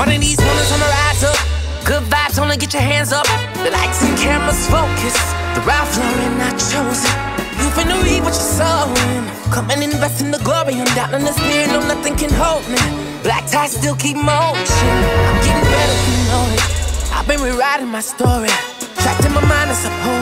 One of these moments on the rise up. Good vibes, only get your hands up. The lights and cameras focus. The Ralph Lauren I chose. You finna read what you saw in. Come and invest in the glory. I'm down in the spirit, no nothing can hold me. Black ties still keep motion. I'm getting better, you know it. I've been rewriting my story. Trapped in my mind, I suppose.